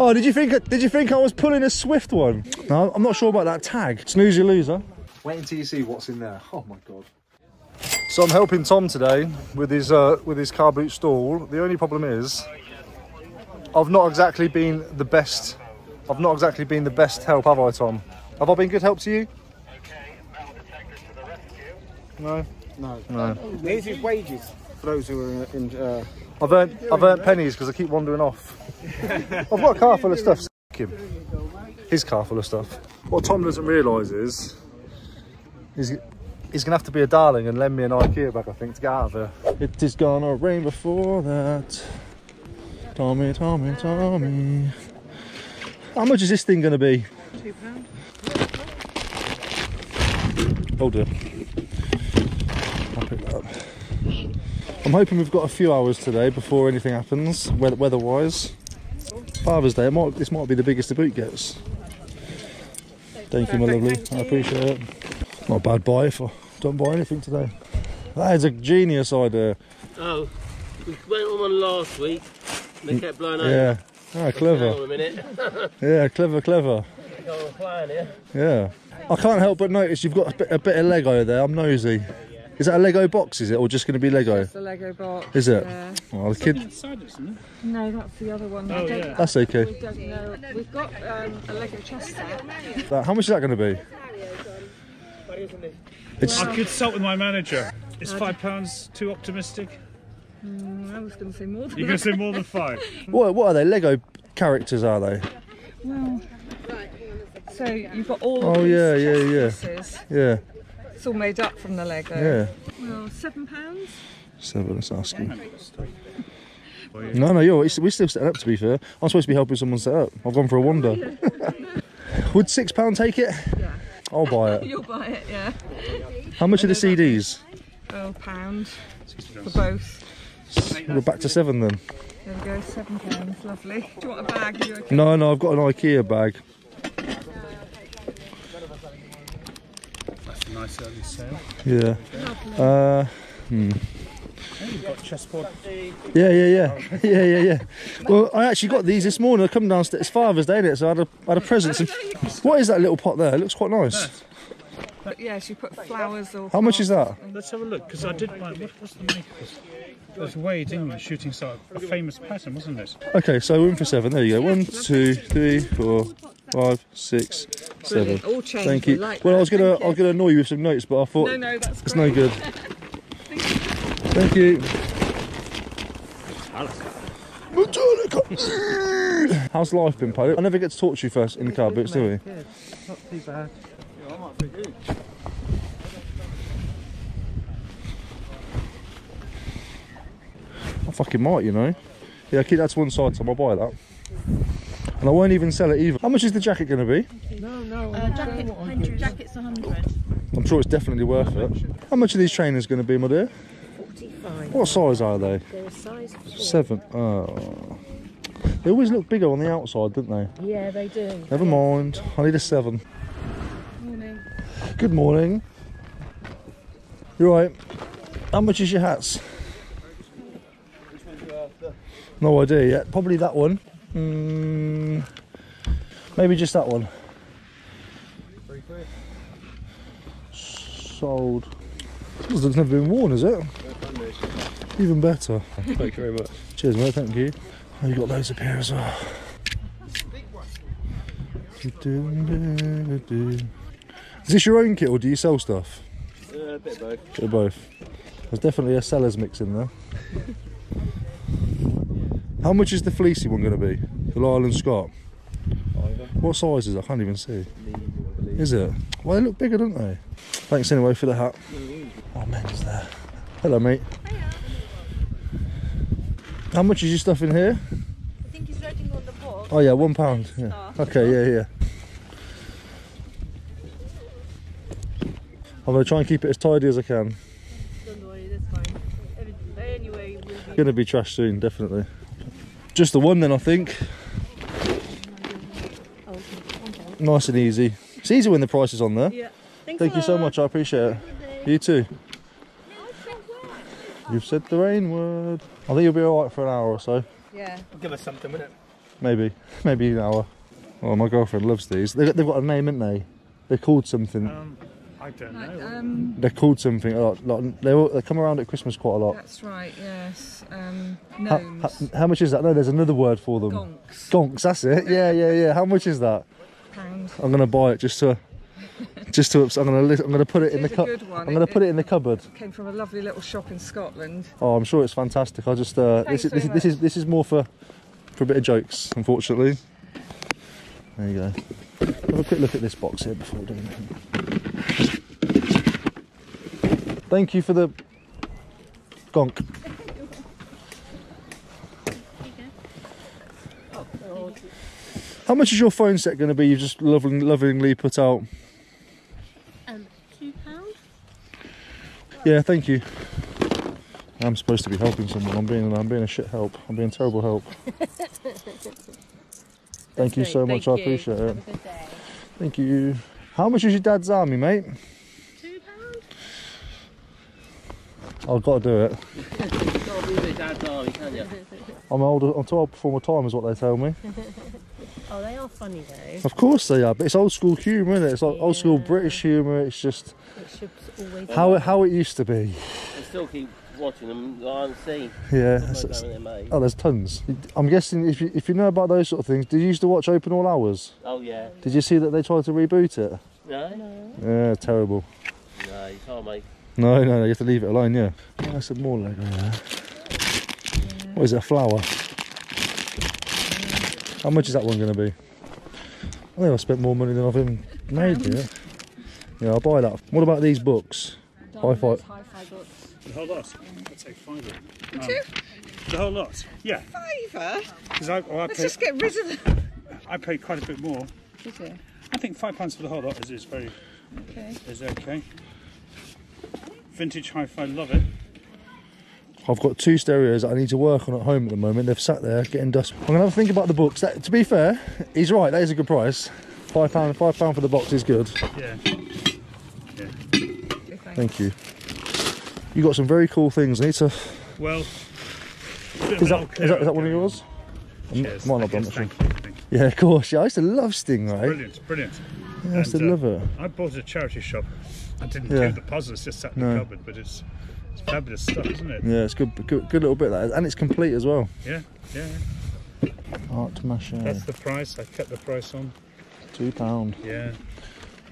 Oh, did you think did you think I was pulling a swift one? No, I'm not sure about that tag. Snooze you loser. Wait until you see what's in there. Oh my god. So I'm helping Tom today with his uh, with his car boot stall. The only problem is I've not exactly been the best. I've not exactly been the best help, have I, Tom? Have I been good help to you? No. No. No. These is wages for those who are in. Uh, I've earned I've earned pennies because I keep wandering off. I've got a car full of stuff. F- him. His car full of stuff. What Tom doesn't realise is he's he's gonna have to be a darling and lend me an IKEA bag. I think to get out of here. It is gonna rain before that. Tommy, Tommy, Tommy. How much is this thing gonna be? Two pound. Oh dear. I'll pick that up. I'm hoping we've got a few hours today before anything happens, weather- weather-wise. Father's Day, it might, this might be the biggest the boot gets. Thank you, my lovely. I appreciate it. Not a bad buy if I don't buy anything today. That is a genius idea. Oh, we went on one last week. and They kept blowing over. Yeah. Ah, Hang on clever. a minute. Yeah, clever, clever. Got a plan here. Yeah. I can't help but notice you've got a bit, a bit of Lego there. I'm nosy. Is that a Lego box, is it? Or just going to be Lego? It's a Lego box. Is it? Yeah. Oh, the kid. Inside it, isn't it? No, that's the other one. Oh, yeah. That's okay. We don't know. We've got um, a Lego chest set. How much is that going to be? It's I could consult with my manager. It's five pounds too optimistic? Mm, I was going to say more than You're going to say more than five? what? What are they? Lego characters are they? Well, so you've got all Oh, these Oh yeah, yeah, chess yeah. pieces. Yeah, It's all made up from the Lego. yeah. Well, seven pounds. Seven. Let's ask you. No, no, you're. We're still setting up. To be fair, I'm supposed to be helping someone set up. I've gone for a wander. Oh, Would six pound take it? Yeah. I'll buy it. You'll buy it, yeah. How much are the CDs? Oh, pound for both. We're back to seven then. There we go, seven pounds. Lovely. Do you want a bag? Okay? No, no, I've got an IKEA bag. Nice early sale. Yeah. Uh, hmm. Got. Yeah, yeah, yeah, yeah, yeah, yeah. Well, I actually got these this morning. I come downstairs. It's Father's Day, innit? So I had a, I had a present. And... What is that little pot there? It looks quite nice. But yes, you put flowers or. How much is that? Let's have a look, because I did buy. What was the make of this? It was Wade England shooting star. A famous pattern, wasn't it? Okay, so we're in for seven. There you go. One, two, three, four, five, six, seven. Brilliant. All changed. Thank you. Like Well, I was gonna, Thank I was gonna annoy you with some notes, but I thought No, no, that's it's no good. Thank you. Metallica. How's life been, Paddy? I never get to talk to you first in the car boots, do we? not too bad. I might be good. I fucking might, you know. Yeah, keep that to one side, Tom. I'll buy that. And I won't even sell it either. How much is the jacket going to be? No, Uh, jacket, 100. Jacket's 100. I'm sure it's definitely worth it. How much are these trainers going to be, my dear? 45. What size are they? They're a size four. Seven. Oh. They always look bigger on the outside, don't they? Yeah, they do. Never mind. I need a seven. Morning. Good morning. You right? How much is your hats? No idea yet. Probably that one. Mm, maybe just that one. Sold. This has never been worn, is it? Even better. Thank you very much. Cheers, mate. Thank you. Oh, you got those up here as well. Is this your own kit or do you sell stuff? Uh, a bit of both. Bit of both. There's definitely a seller's mix in there. How much is the fleecy one going to be? The Lyle and Scott? What size is it? I can't even see. Is it? Well, they look bigger, don't they? Thanks anyway for the hat. Oh, men's there. Hello, mate. How much is your stuff in here? I think he's writing on the box. Oh yeah, one pound. Yeah. Okay, yeah, yeah. I'm gonna try and keep it as tidy as I can. Don't worry, that's fine. Anyway, we'll be. Gonna be trash soon, definitely. Just the one then, I think. Okay. okay. Nice and easy. It's easy when the price is on there. Yeah. Thanks Thank a you so much. I appreciate it. You too. You've said the rain word. I think you'll be alright for an hour or so. Yeah. Give us something, innit? Maybe, maybe an hour. Oh, my girlfriend loves these. They, they've got a name, haven't they? They're called something. Um, I don't Like, know. um, They're called something. A lot, lot- they, all- they come around at Christmas quite a lot. that's right. Yes. Um, How, gnomes. how, how much is that? No, there's another word for them. Gonks. Gonks, that's it. Yeah, yeah, yeah. How much is that? Pound. I'm gonna buy it just to, just to. I'm gonna, I'm gonna put it in the It is a cup. good one. I'm gonna It- put it in the cupboard. Came from a lovely little shop in Scotland. Oh, I'm sure it's fantastic. I just, uh, this, is, this, very this is this is more for, for a bit of jokes, unfortunately. There you go. Have a quick look at this box here before doing anything. Thank you for the gonk. How much is your phone set going to be? You've just loving, lovingly put out. Um, two pounds. Yeah, thank you. I'm supposed to be helping someone. I'm being, I'm being a shit help. I'm being terrible help. thank you so much. thank I you. appreciate it. A good day. Thank you. How much is your dad's army, mate? Two pounds. I've got to do it. You can't be with dad's army, can you? I'm older. I'm too old before my time, is what they tell me. Oh, they are funny though. Of course they are, but it's old school humour, isn't it? It's like old school British humour. It's just It always. how it, how it used to be. I still keep watching them on scene. Yeah. That's it's- made. Oh, there's tons. I'm guessing if you, if you know about those sort of things, did you used to watch Open All Hours? Oh yeah. Did you see that they tried to reboot it? No? Yeah, terrible. No, you can't make. No, no, no, you have to leave it alone, yeah. Oh, there's some more Lego there. What is it, a flower? How much is that one going to be? I think I spent more money than I've even made here. Yeah, I'll buy that. What about these books? Hi-fi. Hi-fi books. The whole lot. I'll take five of them. Um, the whole lot. Yeah. Fiver? Because I, well, I, Let's paid, just get rid of them. I paid quite a bit more. Is it? I think five pounds for the whole lot is, is very Okay. is okay. Vintage hi-fi, love it. I've got two stereos that I need to work on at home at the moment. They've sat there getting dust. I'm going to have a think about the books. That, to be fair, he's right. That is a good price. Five pound, five pound for the box is good. Yeah. Okay. Thank you. You got some very cool things. I need to. Well. Is that, is that, is that one of yours? Cheers. Might not be, I'm not sure. thank you. Thank you. Yeah, of course. Yeah, I used to love Stingray. Brilliant, brilliant. Yeah, I used to uh, love it. I bought it at a charity shop. I didn't Yeah. do the puzzles, just sat in No. the cupboard, but it's, it's fabulous stuff, isn't it? Yeah, it's good, good, good little bit that, and it's complete as well. Yeah, yeah. Art mache, That's the price. I kept the price on. two pound. Yeah.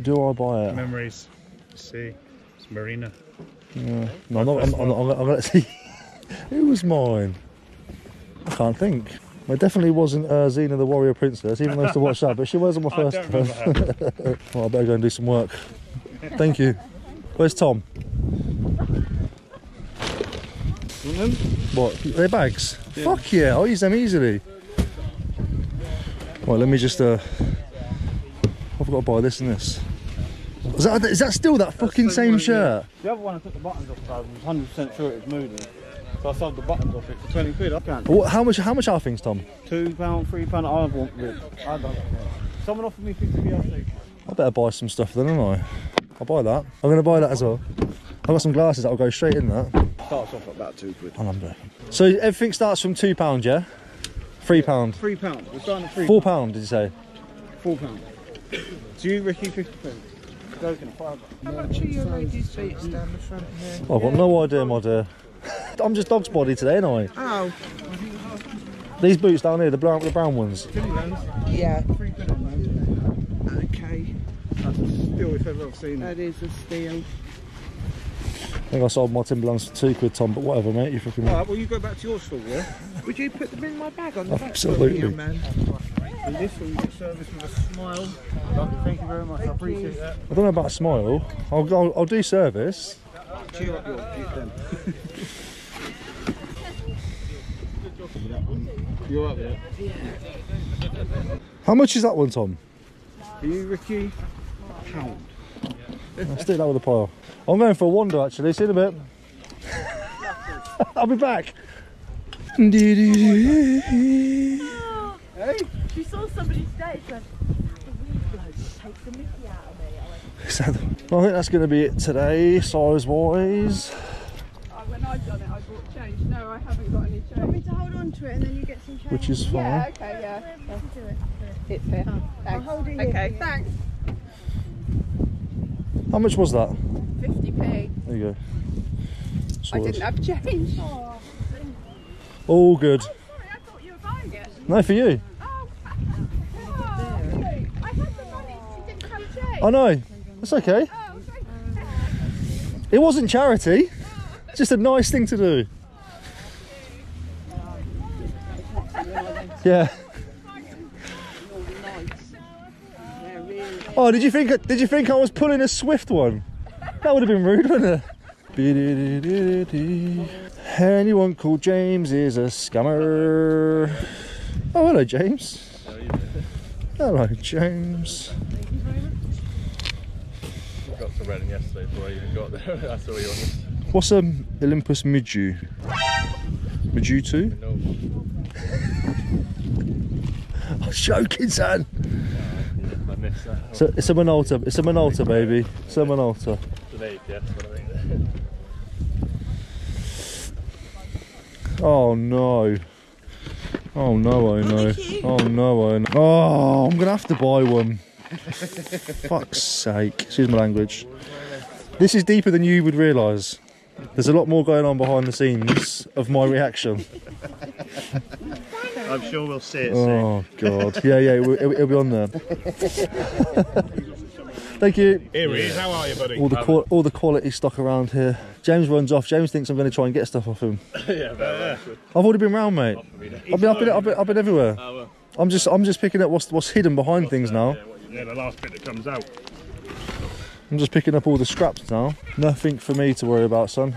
Do I buy it? Memories. See, it's Marina. Yeah. No, I'm not. I'm, I'm, I'm, I'm gonna see. Who was mine? I can't think. It definitely wasn't uh, Xena the Warrior Princess, even though I used to watch that, but she was on my first. I don't remember well, I better go and do some work. Thank you. Where's Tom? What? They're bags? Fuck yeah, I'll use them easily. Right, let me just. Uh, I've got to buy this and this. Is that, is that still that fucking same one, yeah. shirt? The other one I took the buttons off I was 100% sure it was moody. So I sold the buttons off it for 20 quid. I can't. What, how much? How much are things, Tom? Two pound, three pound, I want. I don't care. Someone offered me 50 PLC. I better buy some stuff then, don't I? I'll buy that. I'm going to buy that as well. I've got some glasses that'll go straight in that. Starts off at about two quid. Oh, I'm joking. So everything starts from two pound, yeah? Three pound. Three pound. We're starting at three. Four pound, did you say? Four pound. Do you, Ricky, 50 pence? Five. How much are your ladies' boots down the front here? Oh, I've got no idea, my dear. I'm just dog's body today, ain't I? Oh, These boots down here, the brown, the brown ones. yeah. Three quid on them. Okay, That's a steal if ever I've seen it. that is a steal. I think I sold my Timberlands for two quid, Tom, but whatever, mate. You fucking. Alright, well you go back to your store, yeah? Would you put them in my bag on the back? Absolutely. young man? And this will get service with a smile. Thank you very much, I appreciate that. I don't know about a smile. I'll, I'll, I'll do service. Cheer up your your- them. You're up there. How much is that one, Tom? Are you Ricky? Pound. I'll stick that with a pile. I'm going for a wander actually. See you in a bit. I'll be back. Hey, she saw somebody today. She went, "The weed the mickey out of me." I went, So, I think that's going to be it today, size wise. when I've done it, I bought change. No, I haven't got any Want me change. to hold on to it and then you get some change? Which is fine. Yeah, okay, yeah. Do it. It's here. I'll hold it Okay, thanks. How much was that? 50p. There you go. I didn't have change. Oh, All good. Sorry, I thought you were buying it. No, for you. Oh, oh okay. I had the money, she didn't have change. Oh, I know. That's okay. Oh. It wasn't charity. Just a nice thing to do. Oh, yeah. Oh, did you think? Did you think I was pulling a swift one? That would have been rude, wouldn't it? Anyone called James is a scammer. Oh, hello, James. Hello, James. Got to Reading yesterday before I even got there. That's all you want. What's um Olympus Midu? Midu 2? No, I'm joking, son. I missed that. So it's a Minolta. It's a Minolta, baby. It's a Minolta. It's an eight, yes, but I think. Oh no. Oh no, I know. Oh no, I know. Oh, I'm gonna have to buy one. Fuck's sake. Excuse my language. This is deeper than you would realise. There's a lot more going on behind the scenes of my reaction. I'm sure we'll see it soon. Oh god. Yeah, yeah, it'll, it'll, be on there. Thank you. Here he is. How are you, buddy? All the qual- all the quality stock around here. James runs off. James thinks I'm going to try and get stuff off him. yeah, but I've already been round, mate. I've been, I've been, I've been, I've been everywhere. Oh, well. I'm just, I'm just picking up what's, what's hidden behind things now. Yeah, the last bit that comes out. I'm just picking up all the scraps now. Nothing for me to worry about, son.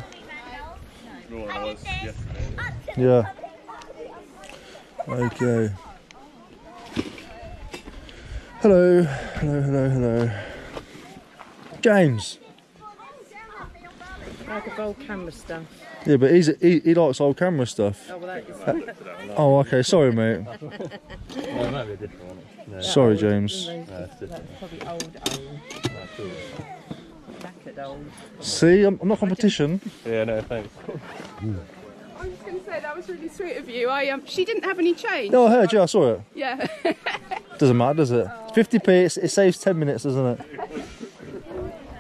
Well, I was yesterday. Yeah. Okay. Hello, hello, hello, hello. James. Like a old camera stuff. Yeah, but he's he, he likes old camera stuff. Oh, well, that is Oh, okay. Sorry, mate. Well, it might be a different one. No, Sorry, James. no, it's probably old, old, No, old. See, I'm, I'm not competition. Yeah, no, thanks. I was going to say that was really sweet of you. I um, she didn't have any change. No, I heard you. I saw it. Yeah. Doesn't matter, does it? 50p. It saves 10 minutes, doesn't it?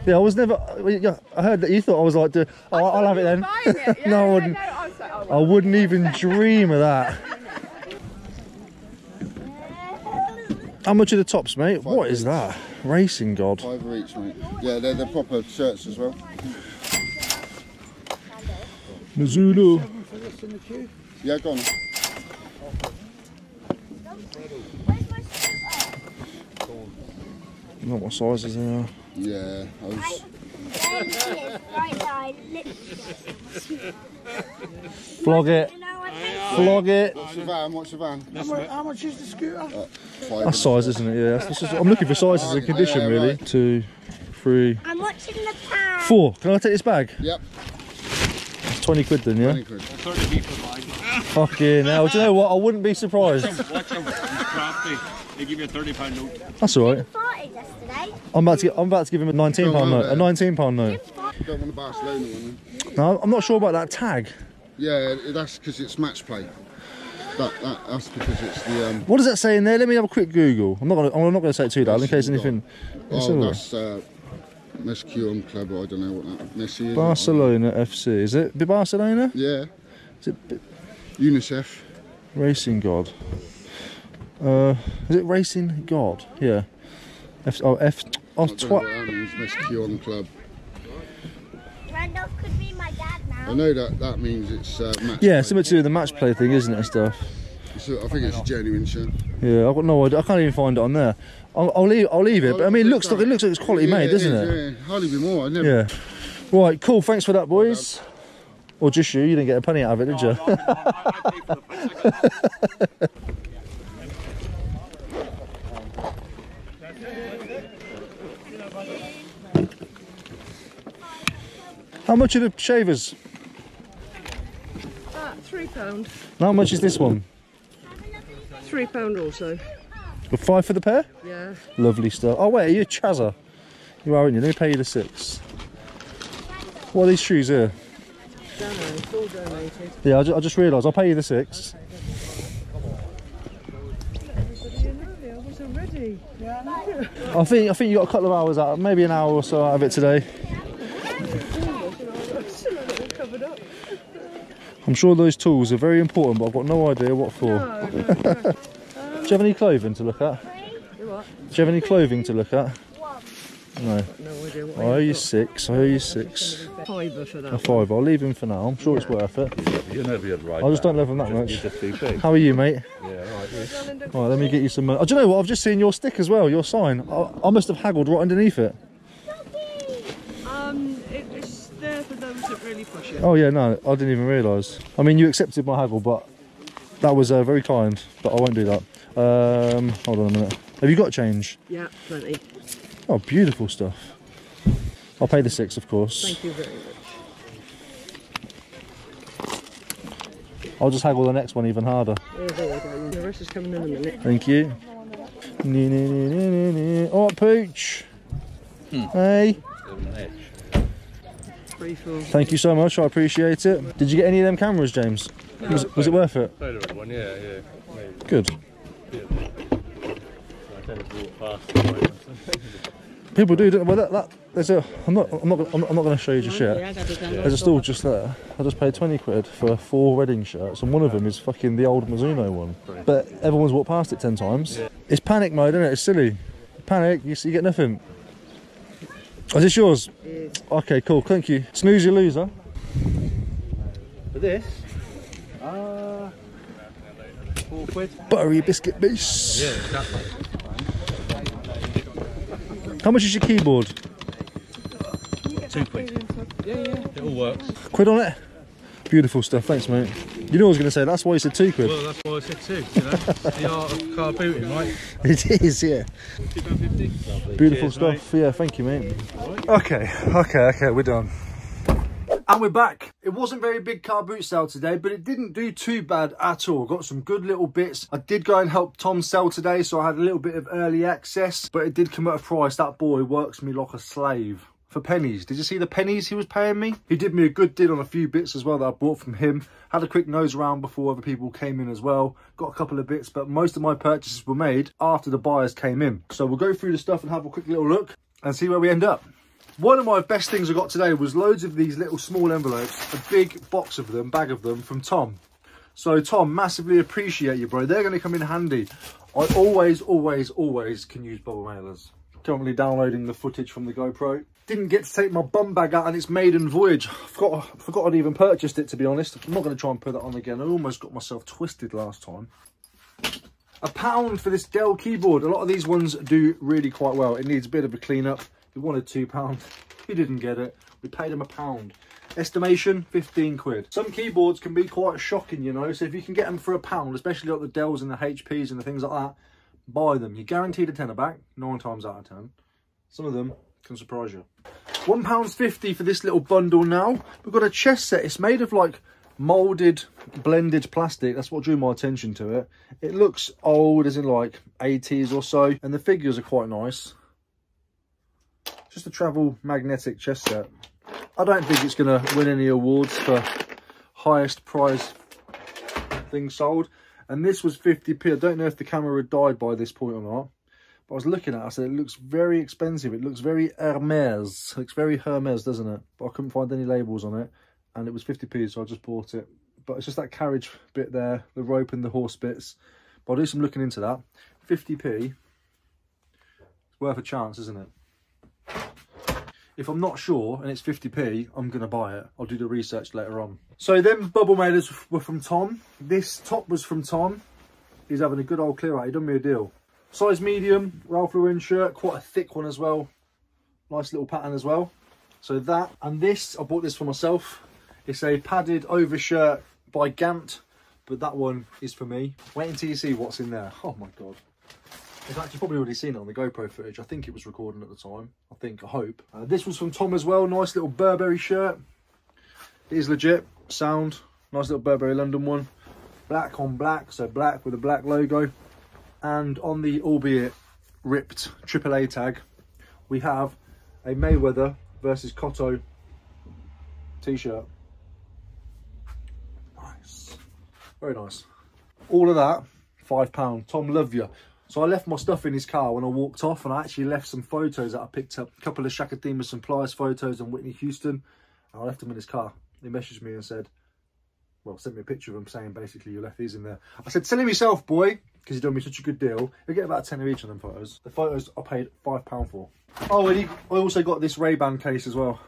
Yeah, I was never. yeah, I heard that you thought I was like, oh, I'll have it then. It. Yeah, No, I wouldn't. No, I was like, oh, I wouldn't even dream of that. How much are the tops, mate? What is that? Racing God. Five each, mate. Yeah, they're the proper shirts as well. Mizuno. Yeah, go on. Not what sizes they are. Yeah, I was. Flog it. Flog it. What's the van? What's the van? How much is the scooter? Uh, five. That's size, isn't it? Yeah. That's just, I'm looking for sizes and condition, Yeah, really. right. Two, three, I'm watching the pan. four. Can I take this bag? Yep, It's 20 quid then, yeah? 20 quid. Fucking hell. Do you know what? I wouldn't be surprised. Watch them. He's crafty. They give you a thirty pound note. That's all right. I'm about to get, I'm about to give him a 19 pound note. there. A 19 pound note. You don't want the Barcelona one, then? No, I'm not sure about that tag. Yeah, that's because it's match play. That, that, that's because it's the. Um, What does that say in there? Let me have a quick Google. I'm not gonna, I'm not going to say it too loud in case anything. Let's have a oh, that's uh, Més que un club, I don't know what that. Messi is. Barcelona FC. Is it Be Barcelona? Yeah, Is it B- UNICEF. Racing God? Uh, is it Racing God? Yeah. F. Oh, F. Oh, I don't know twa- what that means, Més que un club. Randolph could be my dad now. I know that that means it's uh, match Yeah, play. something to do with the match play thing, isn't it? And stuff. So I think it's a genuine shirt. Yeah, I've got no idea. I can't even find it on there. I'll, I'll leave. I'll leave it. But I mean, it looks like it looks like it's quality Yeah, made, doesn't is, it? Yeah, hardly be more. I never. Yeah. Right, cool. Thanks for that, boys. Or just you. You didn't get a penny out of it, did you? How much are the shavers? Ah, three pound. How much is this one? Three pound also. Five for the pair? Yeah. Lovely stuff. Oh wait, are you a Chazza? You are, aren't you? Let me pay you the six. What are these shoes here? Donated. Yeah, I, ju- I just realised I'll pay you the six. I think I think you got a couple of hours out, maybe an hour or so out of it today. I'm sure those tools are very important, but I've got no idea what for. Do you have any clothing to look at? Do you have any clothing to look at? No. No idea what I owe you six. I owe you six. fibre for A that. five. I'll leave him for now. I'm sure it's worth it. You're never be able I just don't love him that much. You're just too big. How are you, mate? Yeah, right. All right, let me get you some. Uh, oh, do you know what? I've just seen your stick as well. Your sign. I, I must have haggled right underneath it. Um, it, it's there for those that really push it. Oh yeah, no, I didn't even realise. I mean, you accepted my haggle, but that was uh, very kind. But I won't do that. Um, hold on a minute. Have you got change? Yeah, plenty. Oh, beautiful stuff. I'll pay the six, of course. Thank you very much. I'll just haggle the next one even harder. Yeah, there we go. The rest is coming in a minute. Thank you. Nee, nee, nee, nee, nee, nee. All right, Pooch. Hey. Three, four. Thank you so much. I appreciate it. Did you get any of them cameras, James? Was, it- was it worth it? Polaroid one, yeah, yeah. Maybe. Good. I tend to walk past the right People do. Don't, well, that, that there's a. I'm not. I'm not. I'm not going to show you just yet. Yeah, I got it down. There's a stall just there. I just paid 20 quid for four wedding shirts, and one of them is fucking the old Mizuno one. But everyone's walked past it 10 times. It's panic mode, isn't it? It's silly. Panic, you, see, you get nothing. Is this yours? Okay, cool. Thank you. Snooze, you loser. For this, uh, four quid. Buttery biscuit base. Yeah, exactly. How much is your keyboard? Two quid. Yeah, yeah. It all works. Quid on it? Beautiful stuff. Thanks, mate. You know what I was going to say. That's why you said two quid. Well, that's why I said two. You know, it's the art of car booting, right? It is, yeah. Two pound fifty. Beautiful Cheers, stuff. Yeah, thank you, mate. Okay, okay, okay, we're done. And we're back. It wasn't very big car boot sale today, but it didn't do too bad at all. Got some good little bits. I did go and help Tom sell today, so I had a little bit of early access, but it did come at a price. That boy works me like a slave. For pennies. Did you see the pennies he was paying me? He did me a good deal on a few bits as well that I bought from him. Had a quick nose around before other people came in as well. Got a couple of bits, but most of my purchases were made after the buyers came in. So we'll go through the stuff and have a quick little look and see where we end up. One of my best things I got today was loads of these little small envelopes, a big box of them, bag of them from Tom. So Tom, massively appreciate you, bro. They're going to come in handy. I always, always, always can use bubble mailers. Currently downloading the footage from the GoPro. Didn't get to take my bum bag out on its maiden voyage. I forgot, I forgot I'd even purchased it, to be honest. I'm not going to try and put that on again. I almost got myself twisted last time. A pound for this Dell keyboard. A lot of these ones do really quite well. It needs a bit of a clean up. We wanted two pounds. We didn't get it. We paid him a pound. Estimation, 15 quid. Some keyboards can be quite shocking, you know, so if you can get them for a pound, especially like the Dells and the HPs and the things like that, buy them. You're guaranteed a tenner back, nine times out of ten. Some of them can surprise you. £1.50 for this little bundle now. We've got a chess set. It's made of like moulded, blended plastic. That's what drew my attention to it. It looks old, as in like 80s or so, and the figures are quite nice. Just a travel magnetic chess set. I don't think it's going to win any awards for highest prize thing sold. And this was 50p. I don't know if the camera had died by this point or not. But I was looking at it, I said, it looks very expensive. It looks very Hermes. It looks very Hermes, doesn't it? But I couldn't find any labels on it. And it was 50p, so I just bought it. But it's just that carriage bit there, the rope and the horse bits. But I'll do some looking into that. 50p. It's worth a chance, isn't it? If I'm not sure and it's 50p, I'm going to buy it. I'll do the research later on. So then bubble mailers were from Tom. This top was from Tom. He's having a good old clear out. He done me a deal. Size medium, Ralph Lauren shirt, quite a thick one as well. Nice little pattern as well. So that and this, I bought this for myself. It's a padded overshirt by Gant, but that one is for me. Wait until you see what's in there. Oh my God. In fact, you've probably already seen it on the GoPro footage. I think it was recording at the time. I think, I hope. Uh, this was from Tom as well. Nice little Burberry shirt. It is legit. Sound. Nice little Burberry London one. Black on black. So black with a black logo. And on the albeit ripped AAA tag, we have a Mayweather versus Cotto t-shirt. Nice. Very nice. All of that, £5. Tom, love you. So I left my stuff in his car when I walked off and I actually left some photos that I picked up. A couple of Chaka Demus and Pliers photos and Whitney Houston. And I left them in his car. He messaged me and said, well, sent me a picture of him saying basically you left these in there. I said, him yourself, boy, because you've done me such a good deal. You'll get about 10 of each of them photos. The photos I paid £5 for. Oh, and he, I also got this Ray-Ban case as well.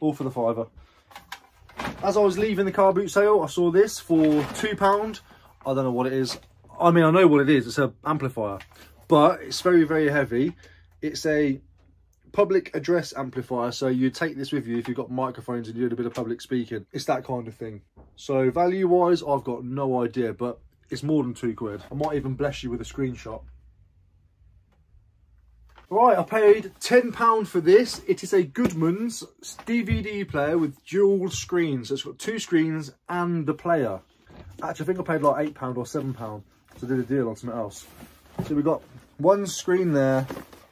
All for the fiver. As I was leaving the car boot sale, I saw this for £2. I don't know what it is. I mean, I know what it is. It's an amplifier, but it's very, very heavy. It's a public address amplifier. So you take this with you if you've got microphones and you do a bit of public speaking. It's that kind of thing. So value wise, I've got no idea, but it's more than two quid. I might even bless you with a screenshot. Right, I paid £10 for this. It is a Goodman's DVD player with dual screens. It's got two screens and the player. Actually, I think I paid like £8 or £7 to do the deal on something else. So we've got one screen there,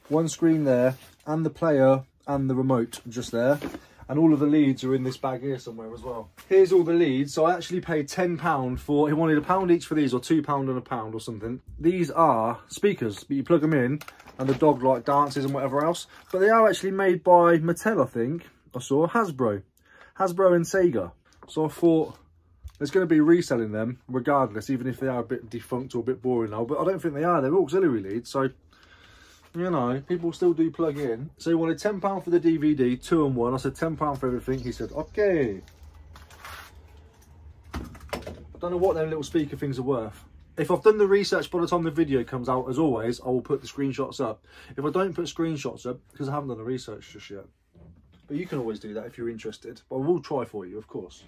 one screen there, and the player and the remote just there. And all of the leads are in this bag here somewhere as well. Here's all the leads. So I actually paid £10 for, he wanted a pound each for these or £2 and a pound or something. These are speakers, but you plug them in and the dog like dances and whatever else. But they are actually made by Mattel, I think. I saw Hasbro. Hasbro and Sega. So I thought there's going to be reselling them regardless, even if they are a bit defunct or a bit boring now. But I don't think they are. They're auxiliary leads. So you know, people still do plug in. So he wanted £10 for the DVD, two and one. I said £10 for everything. He said, okay. I don't know what them little speaker things are worth. If I've done the research by the time the video comes out, as always, I will put the screenshots up. If I don't put screenshots up, because I haven't done the research just yet. But you can always do that if you're interested. But I will try for you, of course.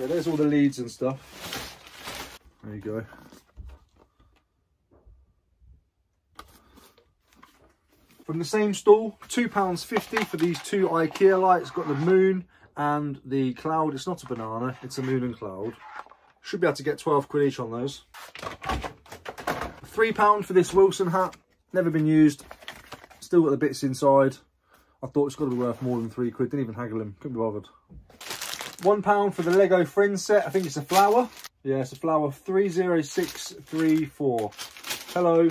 Yeah, there's all the leads and stuff. There you go. From the same stall, £2.50 for these two IKEA lights. Got the moon and the cloud. It's not a banana, it's a moon and cloud. Should be able to get 12 quid each on those. £3 for this Wilson hat. Never been used. Still got the bits inside. I thought it's got to be worth more than three quid. Didn't even haggle him. Couldn't be bothered. One pound for the Lego Friends set. I think it's a flower. Yeah, it's a flower. 30634. Hello.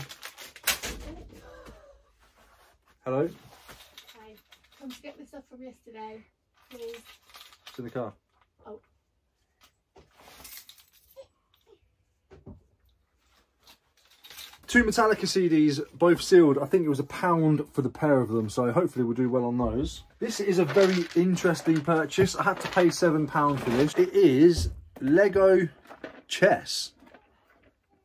Hello. Hi. Come to get the stuff from yesterday, please. It's in the car. Oh. Two Metallica CDs, both sealed. I think it was a pound for the pair of them, so hopefully we'll do well on those. This is a very interesting purchase. I had to pay £7 for this. It is Lego chess.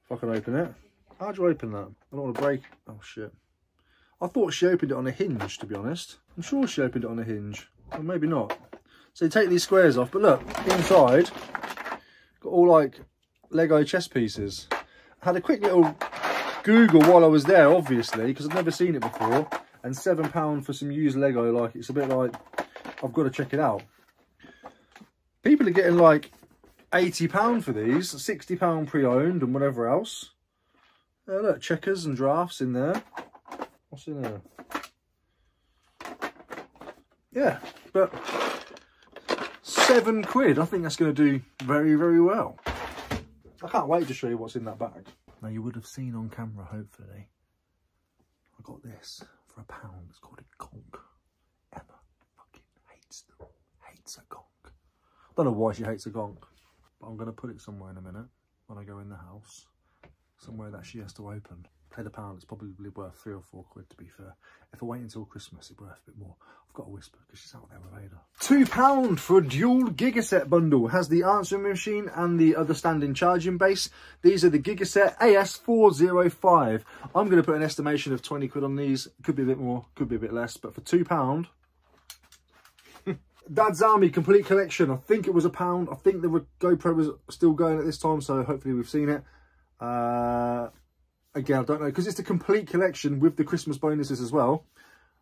If I can open it. How do you open that? I don't want to break. Oh, shit. I thought she opened it on a hinge, to be honest. I'm sure she opened it on a hinge. Or maybe not. So you take these squares off. But look, inside, got all like Lego chess pieces. I had a quick little Google while I was there, obviously, because I've never seen it before. And £7 for some used Lego, like, it's a bit like, I've got to check it out. People are getting like £80 for these, £60 pre-owned and whatever else. Uh, look, checkers and drafts in there. What's in there? Yeah, but seven quid. I think that's going to do very, very well. I can't wait to show you what's in that bag. Now you would have seen on camera, hopefully, I got this for a pound. It's called a gonk. Emma fucking hates them. Hates a gonk. I don't know why she hates a gonk, but I'm going to put it somewhere in a minute when I go in the house. Somewhere that she has to open. Paid a pound, it's probably worth three or four quid to be fair. If I wait until Christmas, it's worth a bit more. I've got a whisper because she's out there with Ada. Two pound for a dual Gigaset bundle. Has the answering machine and the other standing charging base. These are the Gigaset AS405. I'm going to put an estimation of 20 quid on these. Could be a bit more, could be a bit less, but for two pound, Dad's Army Complete Collection. I think it was a pound. I think the GoPro was still going at this time, so hopefully we've seen it. Uh, again, I don't know, because it's the complete collection with the Christmas bonuses as well.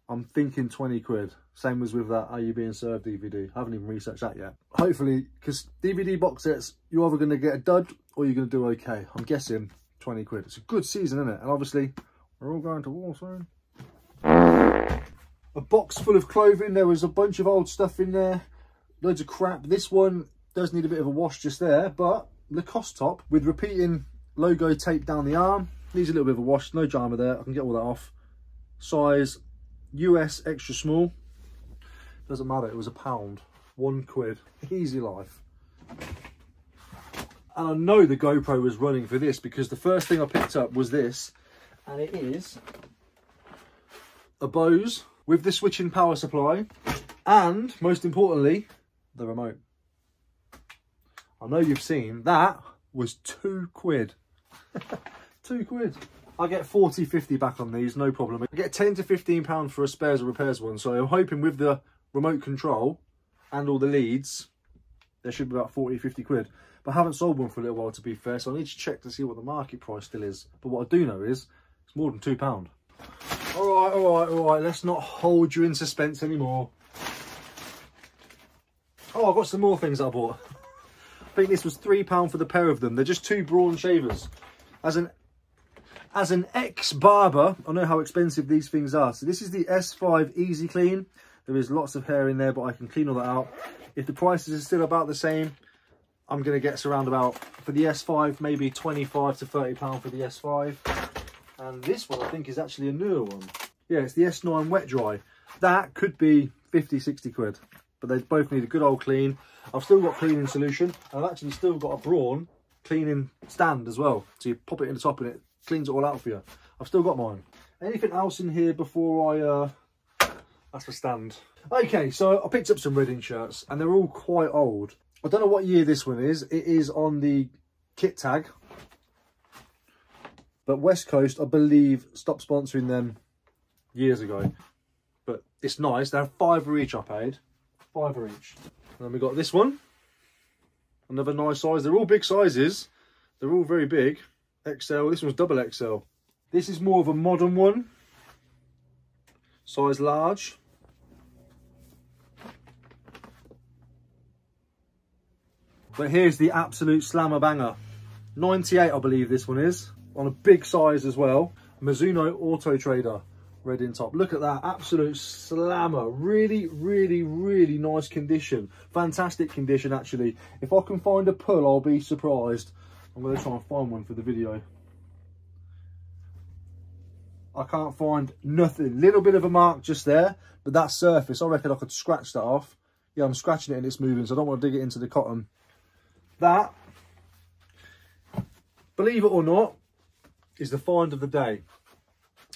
I'm thinking 20 quid. Same as with that Are You Being Served DVD. I haven't even researched that yet. Hopefully, because DVD box sets, you're either going to get a dud or you're going to do okay. I'm guessing 20 quid. It's a good season, isn't it? And obviously, we're all going to war soon. A box full of clothing. There was a bunch of old stuff in there. Loads of crap. This one does need a bit of a wash just there, but Lacoste top with repeating logo taped down the arm. Needs a little bit of a wash, no drama there. I can get all that off. Size US extra small. Doesn't matter, it was a pound. One quid. Easy life. And I know the GoPro was running for this because the first thing I picked up was this. And it is a Bose with the switching power supply. And most importantly, the remote. I know you've seen that was two quid. two quid. I get 40, 50 back on these, no problem. I get 10 to 15 pounds for a spares or repairs one. So I'm hoping with the remote control and all the leads, there should be about 40, 50 quid. But I haven't sold one for a little while to be fair, so I need to check to see what the market price still is. But what I do know is it's more than two pound. All right, all right, all right. Let's not hold you in suspense anymore. Oh, I've got some more things I bought. Think this was £3 for the pair of them. They're just two Braun shavers. As an as an ex-barber, I know how expensive these things are. So this is the S5 Easy Clean. There is lots of hair in there, but I can clean all that out. If the prices are still about the same, I'm going to get around about, for the S5, maybe 25 to 30 pound for the S5. And this one, I think, is actually a newer one. Yeah, it's the S9 Wet Dry. That could be 50, 60 quid. But they both need a good old clean. I've still got cleaning solution. I've actually still got a Braun cleaning stand as well. So you pop it in the top and it cleans it all out for you. I've still got mine. Anything else in here before I, uh, that's the stand. Okay, so I picked up some Reading shirts and they're all quite old. I don't know what year this one is. It is on the kit tag. But West Coast, I believe, stopped sponsoring them years ago. But it's nice. They're fiver each I paid. Fiver each. And then we got this one. Another nice size. They're all big sizes. They're all very big. XL. This one's double XL. This is more of a modern one. Size large. But here's the absolute slammer banger. 98, I believe this one is. On a big size as well. Mizuno Auto Trader Reading top. Look at that, absolute slammer. Really, really, really nice condition. Fantastic condition, actually. If I can find a pull, I'll be surprised. I'm going to try and find one for the video. I can't find nothing. Little bit of a mark just there, but that surface, I reckon I could scratch that off. Yeah, I'm scratching it and it's moving, so I don't want to dig it into the cotton. That, believe it or not, is the find of the day.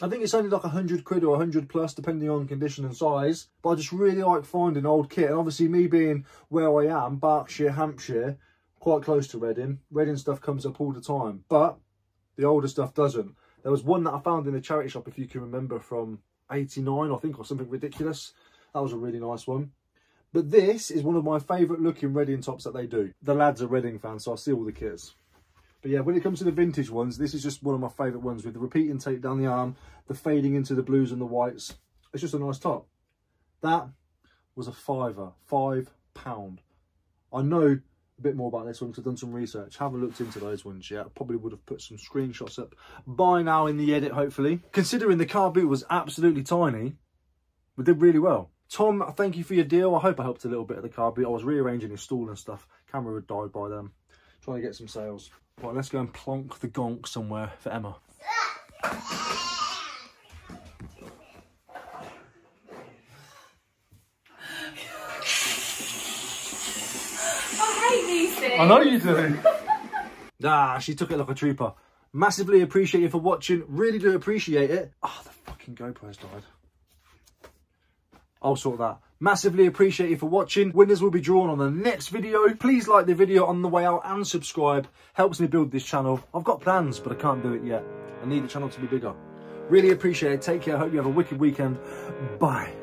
I think it's only like 100 quid or 100 plus, depending on condition and size. But I just really like finding old kit. And obviously me being where I am, Berkshire, Hampshire, quite close to Reading. Reading stuff comes up all the time. But the older stuff doesn't. There was one that I found in a charity shop, if you can remember, from 89, I think, or something ridiculous. That was a really nice one. But this is one of my favourite looking Reading tops that they do. The lads are Reading fans, so I see all the kits. But yeah, when it comes to the vintage ones, this is just one of my favourite ones with the repeating tape down the arm, the fading into the blues and the whites. It's just a nice top. That was a fiver, five pound. I know a bit more about this one because I've done some research. Haven't looked into those ones yet. I probably would have put some screenshots up by now in the edit, hopefully. Considering the car boot was absolutely tiny, we did really well. Tom, thank you for your deal. I hope I helped a little bit of the car boot. I was rearranging his stall and stuff. Camera had died by then. Trying to get some sales. Right, let's go and plonk the gonk somewhere for Emma. I hate these things. I know you do. ah, she took it like a trooper. Massively appreciate you for watching. Really do appreciate it. Ah, oh, the fucking GoPro's died. I'll sort that. Massively appreciate you for watching. Winners will be drawn on the next video. Please like the video on the way out and subscribe. Helps me build this channel. I've got plans, but I can't do it yet. I need the channel to be bigger. Really appreciate it. Take care. Hope you have a wicked weekend. Bye.